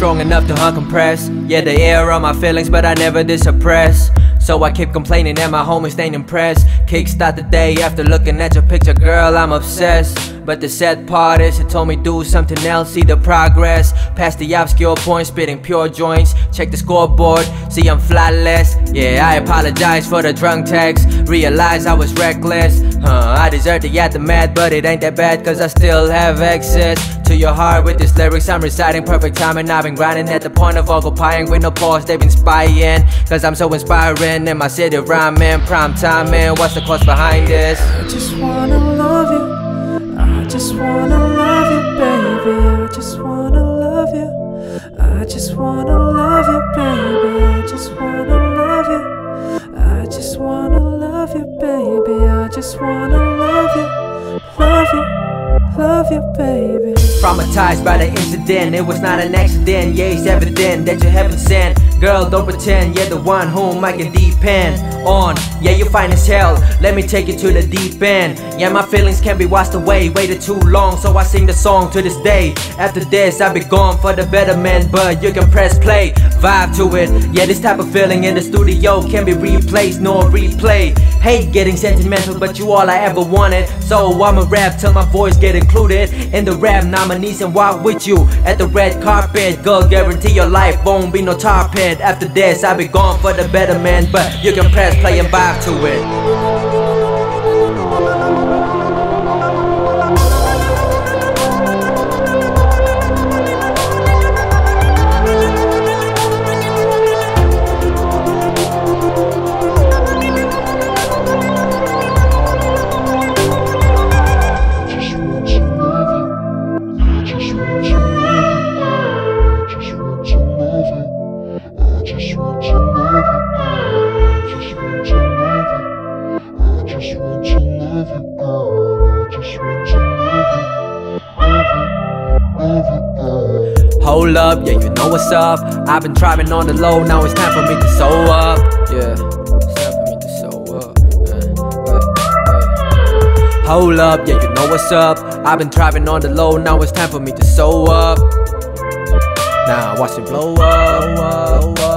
long enough to uncompress. Yeah, the air on my feelings, but I never did suppress. So I keep complaining and my homies ain't impressed. Kickstart the day after looking at your picture, girl, I'm obsessed. But the sad part is, it told me do something else, see the progress. Past the obscure point spitting pure joints. Check the scoreboard, see I'm flawless. Yeah, I apologize for the drunk text. Realize I was reckless. Huh, I deserve to get the mad, but it ain't that bad, cause I still have access to your heart with these lyrics. I'm reciting perfect timing. I've been grinding at the point of occupying with no pause. They've been spying, cause I'm so inspiring. In my city, rhyming, prime timing. What's the cause behind this? I just wanna just wanna love you, baby. I just wanna love you. I just wanna love you, baby. I just wanna love you, baby. Traumatized by the incident, it was not an accident. Yeah, it's evident that you haven't sent. Girl, don't pretend you're the one whom I can depend on. Yeah, you're fine as hell. Let me take you to the deep end. Yeah, my feelings can't be washed away. Waited too long, so I sing the song to this day. After this, I'll be gone for the betterment, but you can press play, vibe to it. Yeah, this type of feeling in the studio can be replaced, nor replay. Hate getting sentimental, but you all I ever wanted. So I'ma rap till my voice get included in the rap nominees and walk with you at the red carpet. Girl, guarantee your life won't be no tar pit. After this, I'll be gone for the betterment, but you can press play and vibe to it. Hold up, yeah, you know what's up. I've been driving on the low, now it's time for me to sew up. Yeah, it's time for me to sew up. Uh, uh, uh. Hold up, yeah, you know what's up. I've been driving on the low, now it's time for me to sew up. Now watch it blow up, blow up.